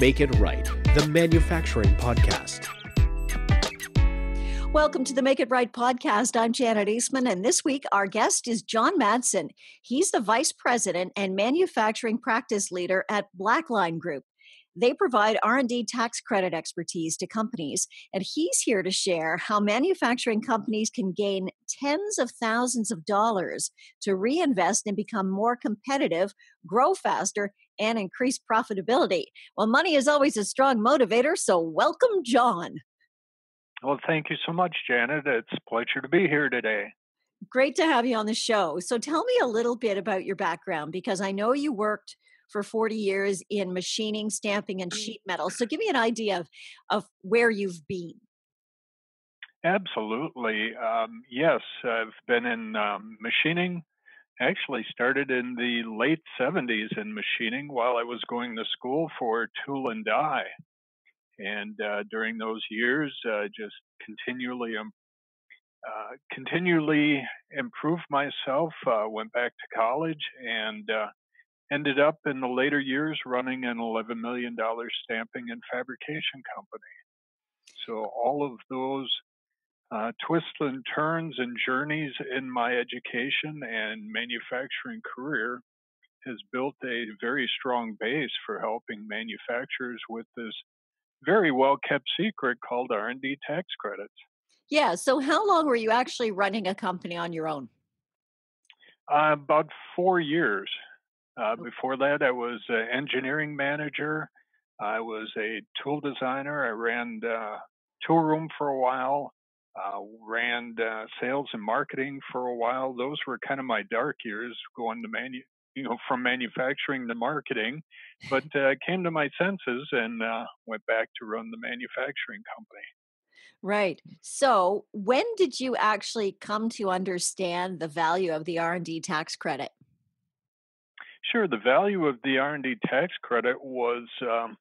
Make It Right, the manufacturing podcast. Welcome to the Make It Right podcast. I'm Janet Eastman, and this week our guest is John Madsen. He's the Vice President and Manufacturing Practice Leader at Black Line Group. They provide R&D tax credit expertise to companies, and he's here to share how manufacturing companies can gain tens of thousands of dollars to reinvest and become more competitive, grow faster, and increase profitability. Well, money is always a strong motivator, so welcome, John. Well, thank you so much, Janet. It's a pleasure to be here today. Great to have you on the show. So tell me a little bit about your background because I know you worked for 40 years in machining, stamping, and sheet metal. So give me an idea of, of where you've been. Absolutely. Um, yes, I've been in um, machining. Actually, started in the late 70s in machining while I was going to school for tool and die and uh, during those years, uh, just continually, um, uh, continually improved myself. Uh, went back to college and uh, ended up in the later years running an $11 million stamping and fabrication company. So all of those uh, twists and turns and journeys in my education and manufacturing career has built a very strong base for helping manufacturers with this very well kept secret called R&D tax credits. Yeah. So how long were you actually running a company on your own? Uh, about four years. Uh, before that, I was an engineering manager. I was a tool designer. I ran the tool room for a while. Uh, ran uh, sales and marketing for a while. Those were kind of my dark years, going to manu- you know, from manufacturing to marketing, but uh, came to my senses and uh, went back to run the manufacturing company. Right. So, when did you actually come to understand the value of the R&D tax credit? Sure, the value of the R&D tax credit was um,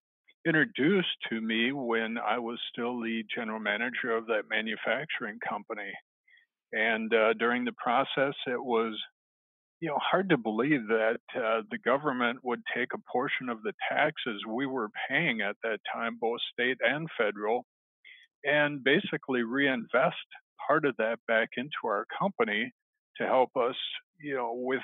introduced to me when I was still the general manager of that manufacturing company. And uh, during the process, it was you know, hard to believe that uh, the government would take a portion of the taxes we were paying at that time, both state and federal, and basically reinvest part of that back into our company to help us, you know, with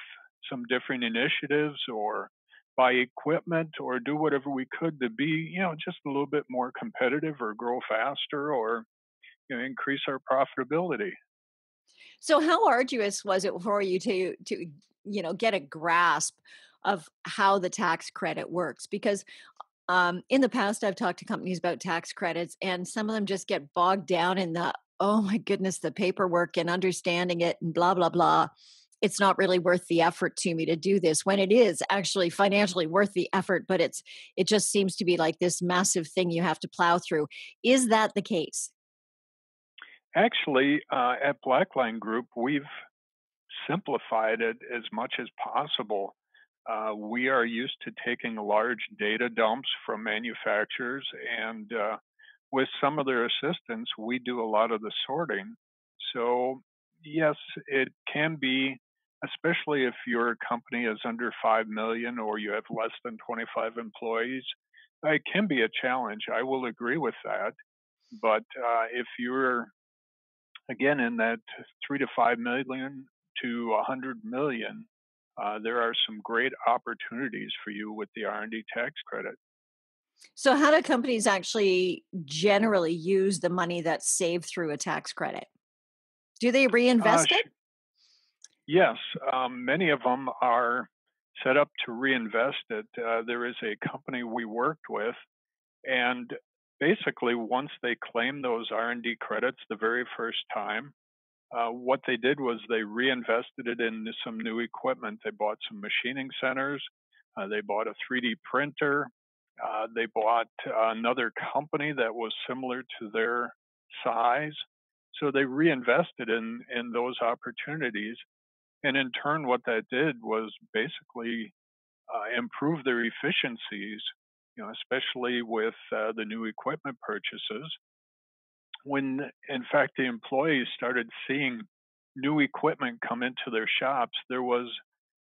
some different initiatives or buy equipment or do whatever we could to be, you know, just a little bit more competitive or grow faster or you know, increase our profitability. So how arduous was it for you to to you know get a grasp of how the tax credit works because um, in the past I've talked to companies about tax credits and some of them just get bogged down in the oh my goodness the paperwork and understanding it and blah blah blah it's not really worth the effort to me to do this when it is actually financially worth the effort but it's it just seems to be like this massive thing you have to plow through is that the case Actually, uh, at Black Line Group, we've simplified it as much as possible. Uh, we are used to taking large data dumps from manufacturers, and uh, with some of their assistance, we do a lot of the sorting. So, yes, it can be, especially if your company is under 5 million or you have less than 25 employees, it can be a challenge. I will agree with that. But uh, if you're again, in that three to five million to a hundred million, uh, there are some great opportunities for you with the R&D tax credit. So, how do companies actually generally use the money that's saved through a tax credit? Do they uh, reinvest uh, it? Yes, um, many of them are set up to reinvest it. Uh, there is a company we worked with, and basically once they claimed those R&D credits the very first time, uh, what they did was they reinvested it in some new equipment. They bought some machining centers. Uh, they bought a 3D printer. Uh, they bought another company that was similar to their size. So they reinvested in in those opportunities, and in turn, what that did was basically uh, improve their efficiencies you know, especially with uh, the new equipment purchases. When, in fact, the employees started seeing new equipment come into their shops, there was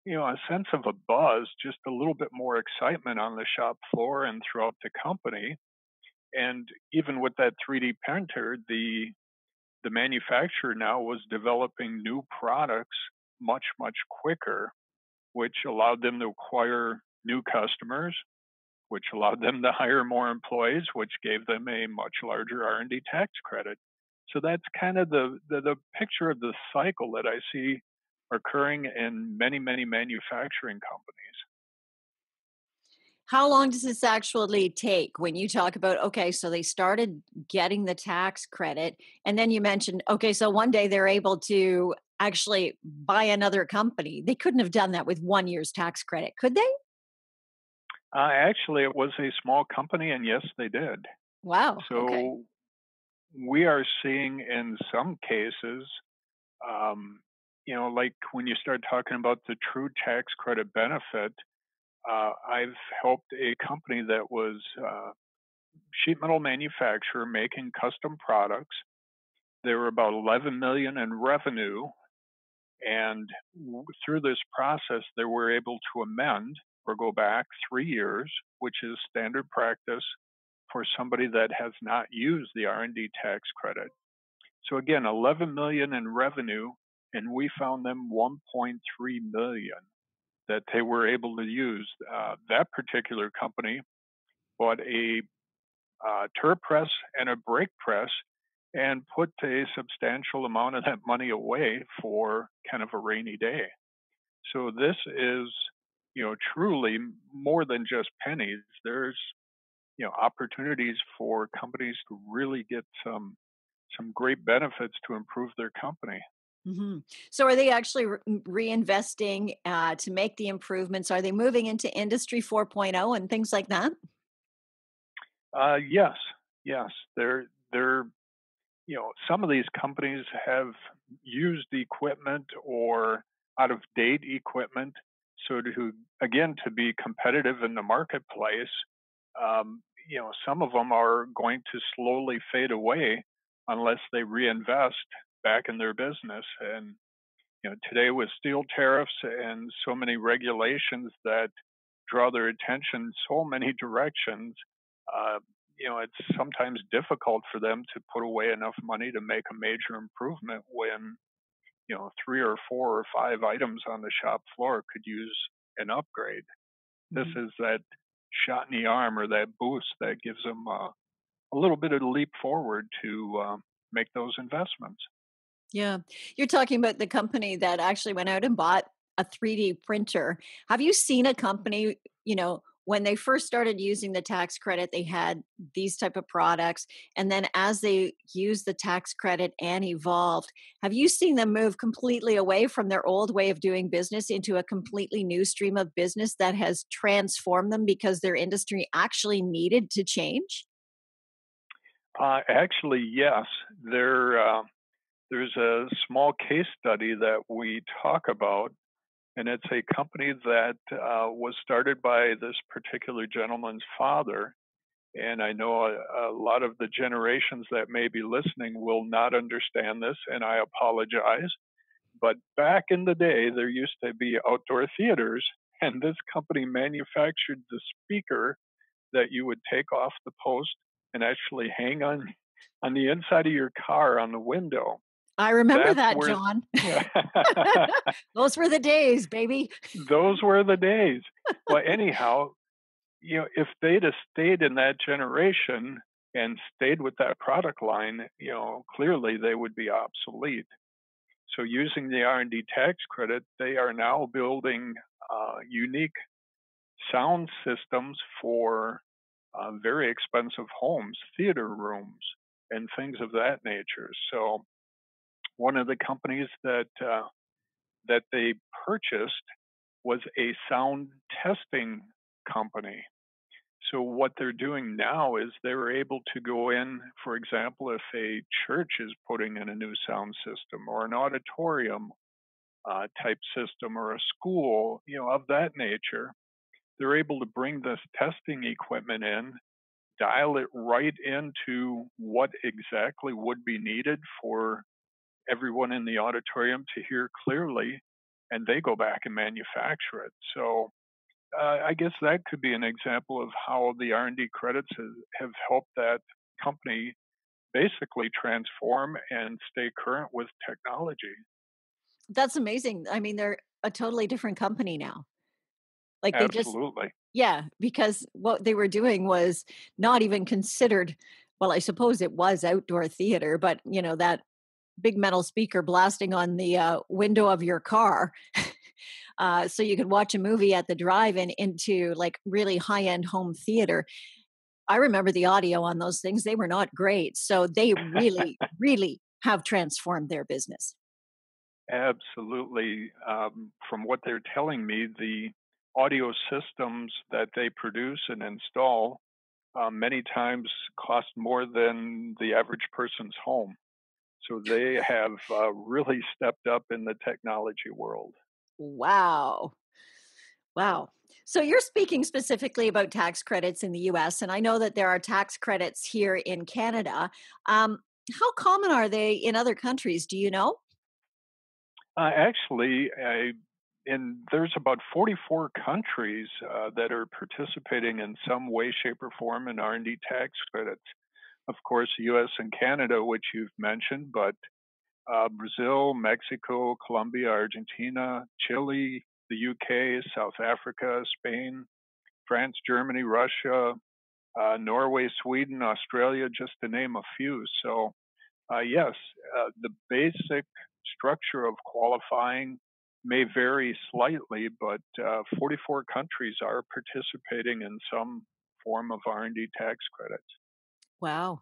you know, a sense of a buzz, just a little bit more excitement on the shop floor and throughout the company. And even with that 3D printer, the the manufacturer now was developing new products much, much quicker, which allowed them to acquire new customers, which allowed them to hire more employees, which gave them a much larger R&D tax credit. So that's kind of the, the, the picture of the cycle that I see occurring in many, many manufacturing companies. How long does this actually take when you talk about, okay, so they started getting the tax credit, and then you mentioned, okay, so one day they're able to actually buy another company. They couldn't have done that with one year's tax credit, could they? Uh, actually, it was a small company, and yes, they did. Wow. So okay. we are seeing in some cases, um, you know, like when you start talking about the true tax credit benefit, uh, I've helped a company that was uh, sheet metal manufacturer making custom products. They were about 11 million in revenue, and through this process, they were able to amend or go back three years, which is standard practice for somebody that has not used the R&D tax credit. So again, 11 million in revenue, and we found them 1.3 million that they were able to use. Uh, that particular company bought a uh, press and a brake press and put a substantial amount of that money away for kind of a rainy day. So this is, you know, truly more than just pennies. There's, you know, opportunities for companies to really get some some great benefits to improve their company. Mm-hmm. So, are they actually re- reinvesting uh, to make the improvements? Are they moving into Industry 4.0 and things like that? Uh, yes, yes. They're they're you know some of these companies have used equipment or out of date equipment. So to again to be competitive in the marketplace, um, you know some of them are going to slowly fade away unless they reinvest back in their business. And you know, today with steel tariffs and so many regulations that draw their attention so many directions, uh, you know, it's sometimes difficult for them to put away enough money to make a major improvement when, you know, three or four or five items on the shop floor could use an upgrade. Mm-hmm. This is that shot in the arm or that boost that gives them uh, a little bit of a leap forward to uh, make those investments. Yeah. You're talking about the company that actually went out and bought a 3D printer. Have you seen a company, you know, when they first started using the tax credit they had these type of products and then as they used the tax credit and evolved have you seen them move completely away from their old way of doing business into a completely new stream of business that has transformed them because their industry actually needed to change? Uh, actually yes. They're uh, there's a small case study that we talk about, and it's a company that uh, was started by this particular gentleman's father. And I know a, a, lot of the generations that may be listening will not understand this, and I apologize. But back in the day, there used to be outdoor theaters, and this company manufactured the speaker that you would take off the post and actually hang on on the inside of your car on the window. I remember That's that, where, John. Those were the days, baby. Those were the days. Well, anyhow, you know, if they'd have stayed in that generation and stayed with that product line, you know, clearly they would be obsolete. So using the R&D tax credit, they are now building uh, unique sound systems for uh, very expensive homes, theater rooms, and things of that nature. So one of the companies that uh, that they purchased was a sound testing company. So what they're doing now is they're able to go in, for example, if a church is putting in a new sound system or an auditorium uh, type system or a school, you know, of that nature, they're able to bring this testing equipment in, dial it right into what exactly would be needed for everyone in the auditorium to hear clearly and they go back and manufacture it. So uh, I guess that could be an example of how the R&D credits has, have helped that company basically transform and stay current with technology. That's amazing. I mean, they're a totally different company now. Like they just Absolutely. just Yeah, because what they were doing was not even considered well, I suppose it was outdoor theater, but you know, that big metal speaker blasting on the uh, window of your car. uh, so you could watch a movie at the drive-in into like really high-end home theater. I remember the audio on those things; they were not great. So they really, really have transformed their business. Absolutely. Um, from what they're telling me, the audio systems that they produce and install uh, many times cost more than the average person's home. So they have uh, really stepped up in the technology world. Wow. Wow. So you're speaking specifically about tax credits in the US, and I know that there are tax credits here in Canada. Um, how common are they in other countries? Do you know? Uh, actually, I, in there's about 44 countries uh, that are participating in some way, shape, or form in R&D tax credits. Of course, U.S. and Canada, which you've mentioned, but uh, Brazil, Mexico, Colombia, Argentina, Chile, the UK, South Africa, Spain, France, Germany, Russia, uh, Norway, Sweden, Australia, just to name a few. So, uh, yes, uh, the basic structure of qualifying may vary slightly, but uh, 44 countries are participating in some form of R&D tax credits. Wow.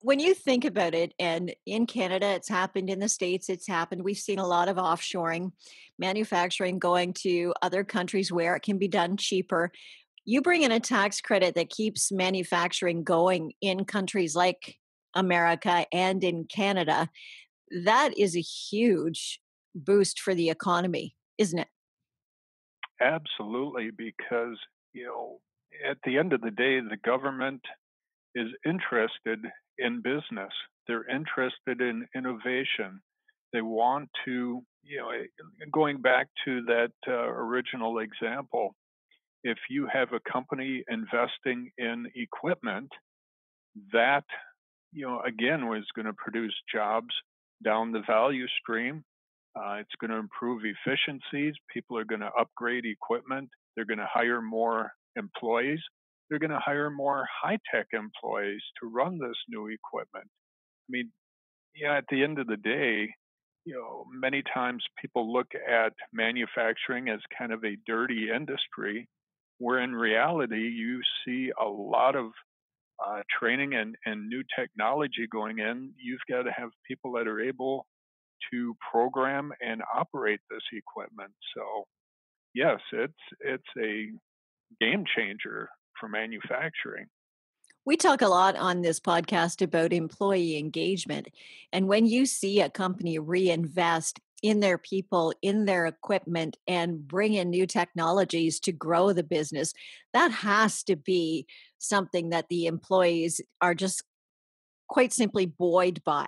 When you think about it, and in Canada, it's happened, in the States, it's happened. We've seen a lot of offshoring, manufacturing going to other countries where it can be done cheaper. You bring in a tax credit that keeps manufacturing going in countries like America and in Canada. That is a huge boost for the economy, isn't it? Absolutely, because, you know, at the end of the day, the government is interested in business. They're interested in innovation. They want to, you know, eh, going back to that uh, original example, if you have a company investing in equipment, that, you know, again was going to produce jobs down the value stream uh, it's going to improve efficiencies. People are going to upgrade equipment. They're going to hire more employees. They're going to hire more high tech employees to run this new equipment. I mean, yeah, at the end of the day, you know, many times people look at manufacturing as kind of a dirty industry, where in reality, you see a lot of uh, training and, and new technology going in. You've got to have people that are able to program and operate this equipment. So, yes, it's it's a game changer for manufacturing. We talk a lot on this podcast about employee engagement. And when you see a company reinvest in their people, in their equipment, and bring in new technologies to grow the business, that has to be something that the employees are just quite simply buoyed by.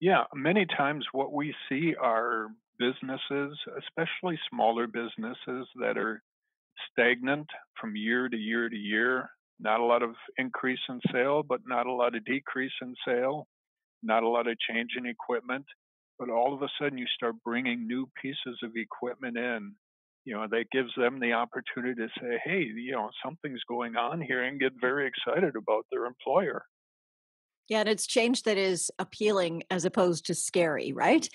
Yeah, many times what we see are businesses, especially smaller businesses that are stagnant from year to year to year. Not a lot of increase in sale, but not a lot of decrease in sale, not a lot of change in equipment. But all of a sudden, you start bringing new pieces of equipment in. You know, that gives them the opportunity to say, hey, you know, something's going on here and get very excited about their employer. Yeah, and it's change that is appealing as opposed to scary, right?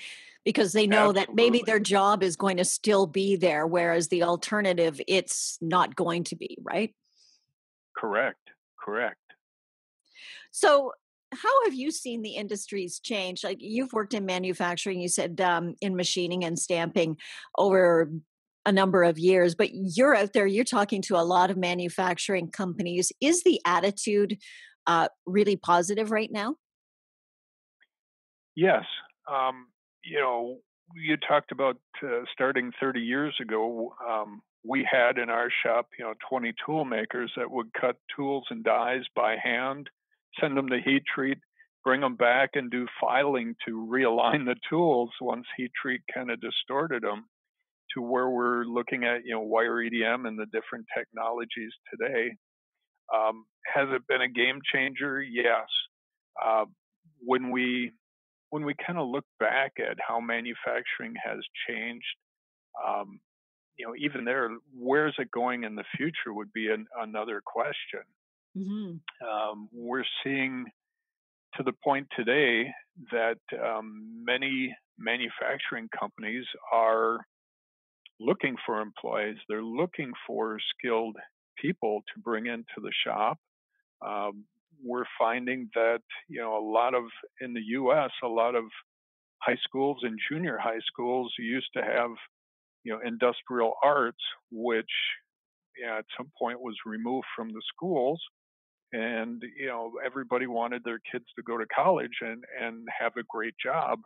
Because they know Absolutely. that maybe their job is going to still be there, whereas the alternative, it's not going to be, right? Correct. Correct. So, how have you seen the industries change? Like you've worked in manufacturing, you said um, in machining and stamping over a number of years, but you're out there, you're talking to a lot of manufacturing companies. Is the attitude uh, really positive right now? Yes. Um, you know, you talked about uh, starting 30 years ago. Um, we had in our shop, you know, 20 tool makers that would cut tools and dies by hand, send them to heat treat, bring them back and do filing to realign the tools once heat treat kind of distorted them to where we're looking at, you know, wire EDM and the different technologies today. Um, has it been a game changer? Yes. Uh, when we when we kind of look back at how manufacturing has changed, um, you know, even there, where's it going in the future would be an, another question. Mm-hmm. Um, we're seeing to the point today that um, many manufacturing companies are looking for employees. They're looking for skilled people to bring into the shop. Um, we're finding that you know a lot of in the U.S. a lot of high schools and junior high schools used to have you know industrial arts, which yeah, at some point was removed from the schools, and you know everybody wanted their kids to go to college and and have a great job.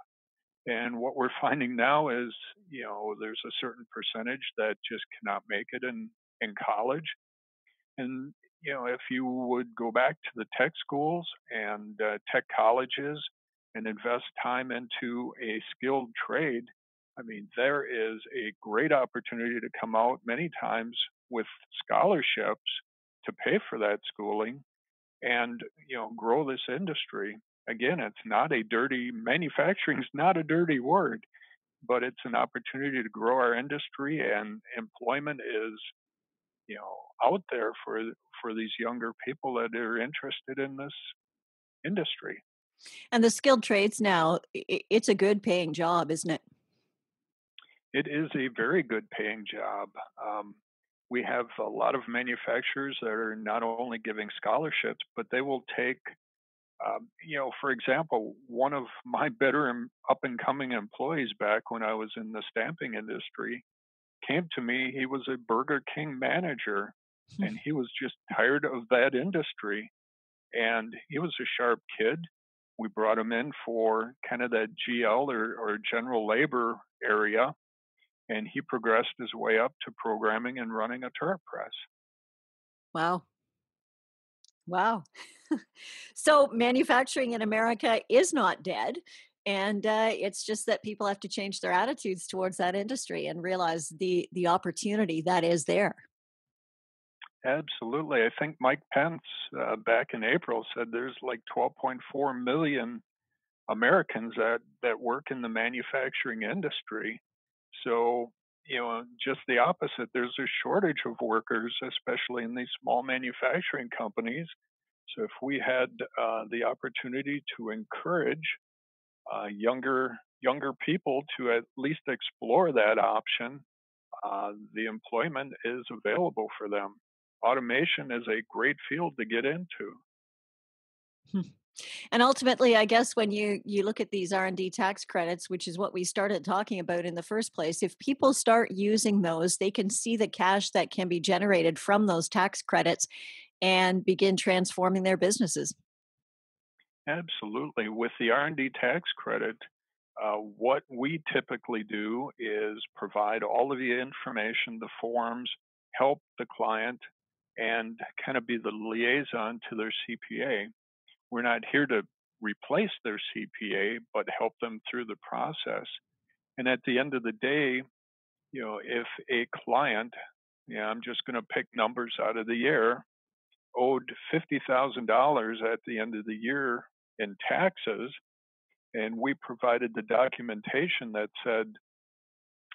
And what we're finding now is, you know, there's a certain percentage that just cannot make it in in college, and you know, if you would go back to the tech schools and uh, tech colleges and invest time into a skilled trade, I mean, there is a great opportunity to come out many times with scholarships to pay for that schooling and, you know, grow this industry. Again, it's not a dirty, manufacturing is not a dirty word, but it's an opportunity to grow our industry and employment is you know out there for for these younger people that are interested in this industry. And the skilled trades now, it's a good paying job, isn't it? It is a very good paying job. Um, we have a lot of manufacturers that are not only giving scholarships, but they will take, um, you know, for example, one of my better up and coming employees back when I was in the stamping industry came to me. He was a Burger King manager hmm. and he was just tired of that industry. And he was a sharp kid. We brought him in for kind of that GL or, or general labor area, and he progressed his way up to programming and running a turret press. Wow. Wow. so manufacturing in America is not dead and uh, it's just that people have to change their attitudes towards that industry and realize the the opportunity that is there. Absolutely. I think mike pence uh, back in april said there's like 12.4 million americans that that work in the manufacturing industry. So you know just the opposite there's a shortage of workers especially in these small manufacturing companies. So if we had uh, the opportunity to encourage uh, younger younger people to at least explore that option, uh, the employment is available for them. Automation is a great field to get into. Hmm. And ultimately, I guess when you you look at these R and D tax credits, which is what we started talking about in the first place, if people start using those, they can see the cash that can be generated from those tax credits and begin transforming their businesses. Absolutely. With the R&D tax credit, uh, what we typically do is provide all of the information, the forms, help the client, and kind of be the liaison to their CPA. We're not here to replace their CPA, but help them through the process. And at the end of the day, you know, if a client, yeah, I'm just going to pick numbers out of the air, owed $50,000 at the end of the year in taxes, and we provided the documentation that said,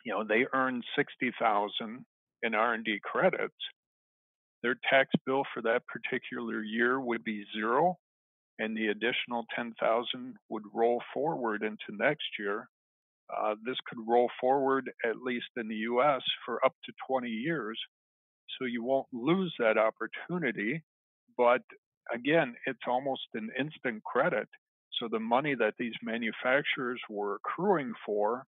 you know, they earned 60,000 in R&D credits. Their tax bill for that particular year would be zero, and the additional 10,000 would roll forward into next year. Uh, this could roll forward, at least in the US, for up to 20 years. So you won't lose that opportunity, but again, it's almost an instant credit. So the money that these manufacturers were accruing for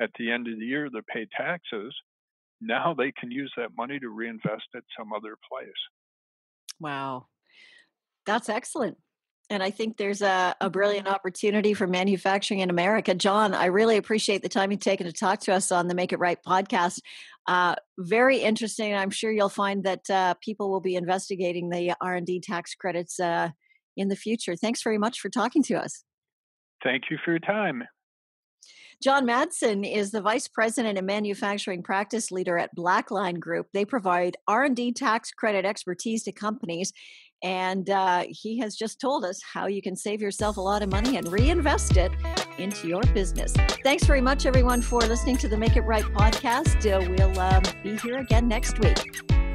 at the end of the year to pay taxes, now they can use that money to reinvest at some other place. Wow. That's excellent. And I think there's a, a brilliant opportunity for manufacturing in America. John, I really appreciate the time you've taken to talk to us on the Make It Right podcast. Uh, very interesting. I'm sure you'll find that uh, people will be investigating the R&D tax credits uh, in the future. Thanks very much for talking to us. Thank you for your time. John Madsen is the vice president and manufacturing practice leader at Black Line Group. They provide R&D tax credit expertise to companies and uh, he has just told us how you can save yourself a lot of money and reinvest it into your business. Thanks very much, everyone, for listening to the Make It Right podcast. Uh, we'll um, be here again next week.